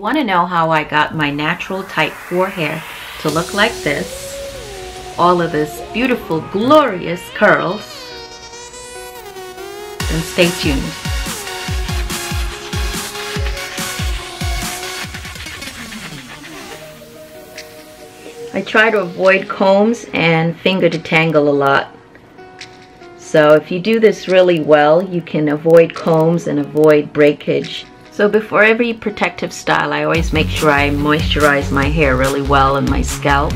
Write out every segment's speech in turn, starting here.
want to know how I got my natural type 4 hair to look like this, all of this beautiful, glorious curls, then stay tuned. I try to avoid combs and finger detangle a lot. So if you do this really well, you can avoid combs and avoid breakage. So before every protective style, I always make sure I moisturize my hair really well and my scalp.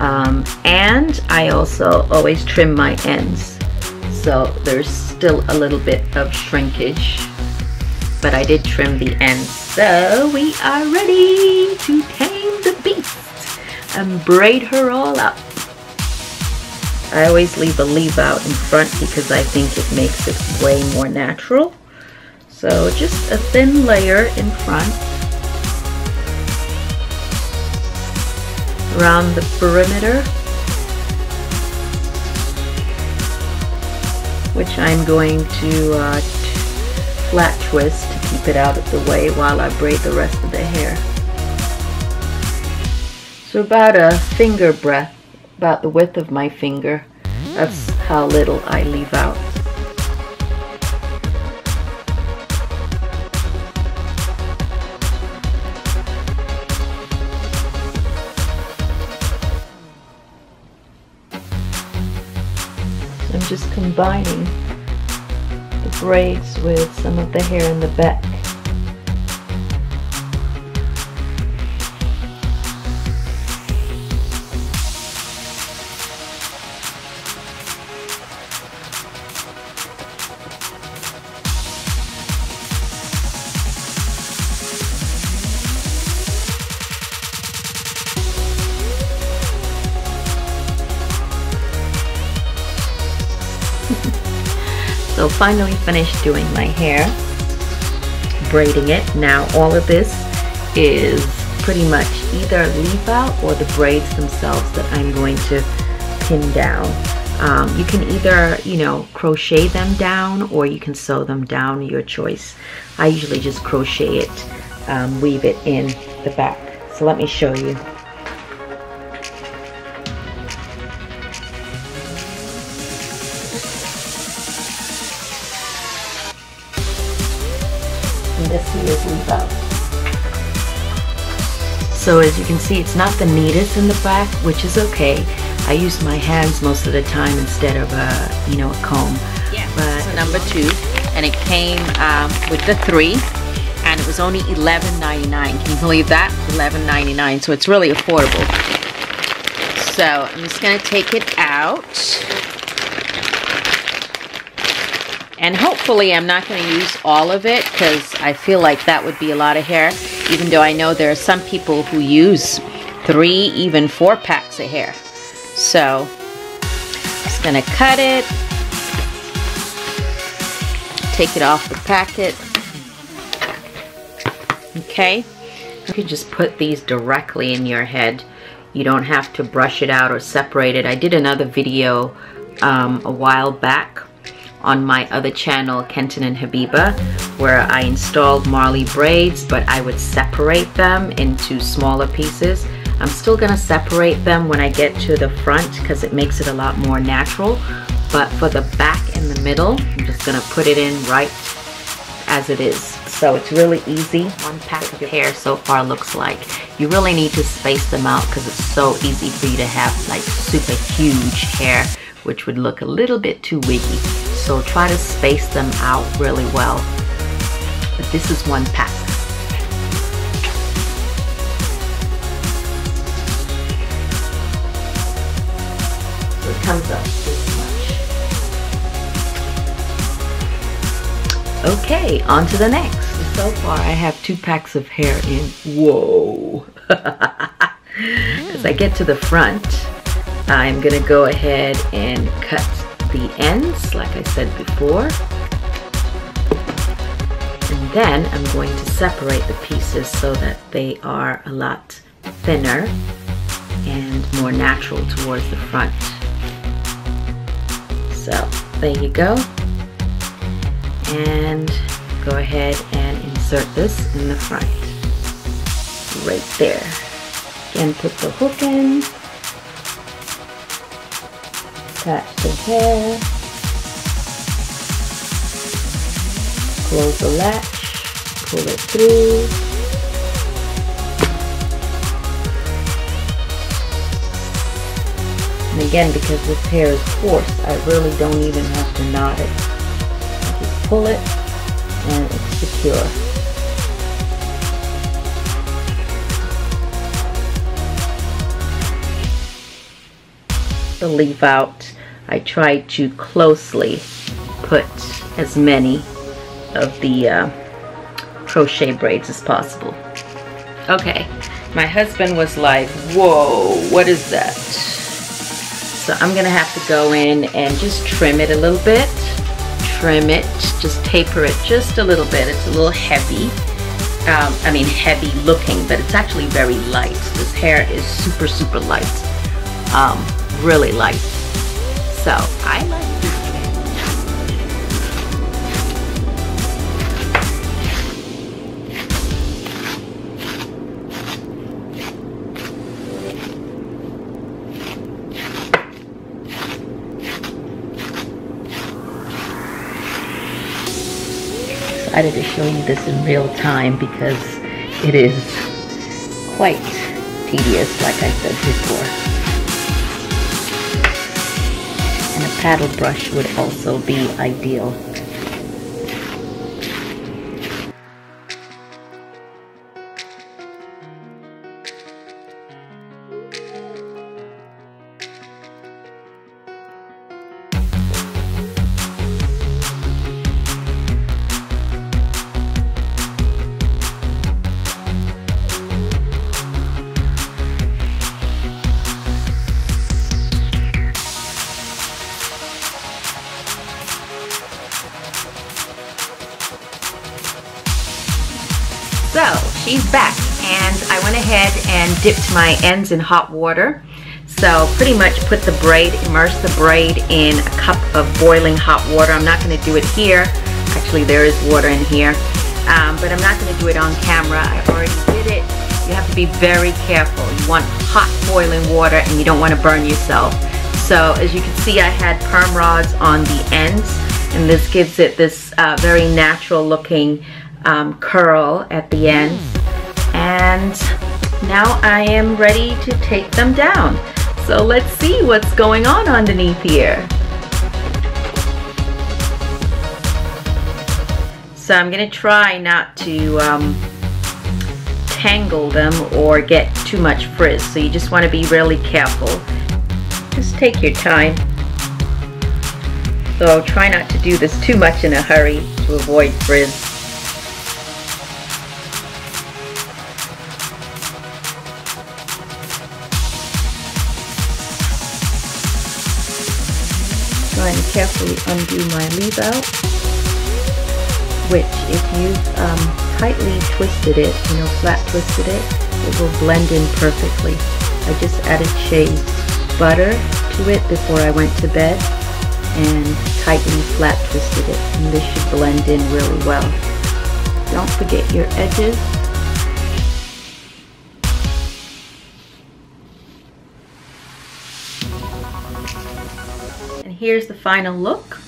Um, and I also always trim my ends. So there's still a little bit of shrinkage, but I did trim the ends. So we are ready to tame the beast and braid her all up. I always leave a leave out in front because I think it makes it way more natural. So just a thin layer in front. Around the perimeter. Which I'm going to uh, flat twist to keep it out of the way while I braid the rest of the hair. So about a finger breadth, about the width of my finger. That's how little I leave out. Just combining the braids with some of the hair in the back. So finally finished doing my hair, braiding it. Now all of this is pretty much either leave out or the braids themselves that I'm going to pin down. Um, you can either, you know, crochet them down or you can sew them down, your choice. I usually just crochet it, um, weave it in the back. So let me show you. And this here is leave out. So as you can see, it's not the neatest in the back, which is okay. I use my hands most of the time instead of a, you know, a comb. Yeah, but so number two, and it came um, with the three, and it was only $11.99. Can you believe that? $11.99, so it's really affordable. So I'm just gonna take it out. And hopefully I'm not going to use all of it because I feel like that would be a lot of hair. Even though I know there are some people who use three, even four packs of hair. So, just going to cut it. Take it off the packet. Okay. You can just put these directly in your head. You don't have to brush it out or separate it. I did another video um, a while back on my other channel, Kenton and Habiba, where I installed Marley braids, but I would separate them into smaller pieces. I'm still gonna separate them when I get to the front because it makes it a lot more natural. But for the back and the middle, I'm just gonna put it in right as it is. So it's really easy. One pack of hair so far looks like. You really need to space them out because it's so easy for you to have like super huge hair, which would look a little bit too wiggy. So try to space them out really well. But this is one pack. So it comes up this much. Okay, on to the next. So far I have two packs of hair in. Whoa. As I get to the front, I'm gonna go ahead and cut the ends, like I said before. And then I'm going to separate the pieces so that they are a lot thinner and more natural towards the front. So there you go. And go ahead and insert this in the front. right there. Again, put the hook in, attach the hair, close the latch, pull it through. And again, because this hair is coarse, I really don't even have to knot it. I just pull it and it's secure. The leave out, I tried to closely put as many of the uh, crochet braids as possible. Okay, my husband was like, whoa, what is that? So I'm gonna have to go in and just trim it a little bit. Trim it, just taper it just a little bit. It's a little heavy. Um, I mean heavy looking, but it's actually very light. This hair is super, super light. Um, really light. So I like Excited to show you this in real time because it is quite tedious like I said before. Paddle brush would also be ideal. She's back and I went ahead and dipped my ends in hot water. So pretty much put the braid, immerse the braid in a cup of boiling hot water. I'm not going to do it here. Actually, there is water in here. Um, but I'm not going to do it on camera. I already did it. You have to be very careful. You want hot boiling water and you don't want to burn yourself. So as you can see, I had perm rods on the ends and this gives it this uh, very natural looking um, curl at the end. And now I am ready to take them down. So let's see what's going on underneath here. So I'm going to try not to um, tangle them or get too much frizz. So you just want to be really careful. Just take your time. So try not to do this too much in a hurry to avoid frizz. Carefully undo my leave out, which if you've um, tightly twisted it, you know, flat twisted it, it will blend in perfectly. I just added shea butter to it before I went to bed and tightly flat twisted it and this should blend in really well. Don't forget your edges here's the final look.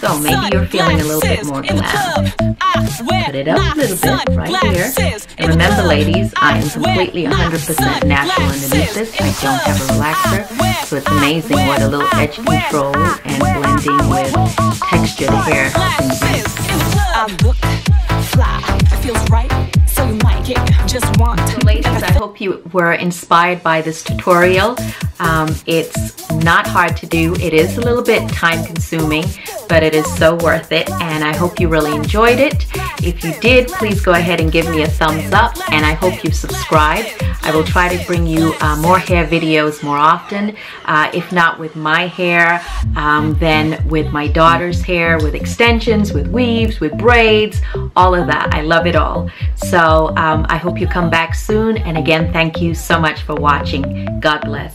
So maybe you're feeling a little bit more glam. Put it up a little bit right here. And remember ladies, I am completely 100% natural underneath this. I don't have a relaxer. So it's amazing what a little edge control and blending with textured hair hope you were inspired by this tutorial. Um, it's not hard to do. It is a little bit time consuming, but it is so worth it. And I hope you really enjoyed it. If you did, please go ahead and give me a thumbs up. And I hope you subscribe. I will try to bring you uh, more hair videos more often. Uh, if not with my hair, um, then with my daughter's hair, with extensions, with weaves, with braids, all of that. I love it all. So um, I hope you come back soon. And again, thank you so much for watching. God bless.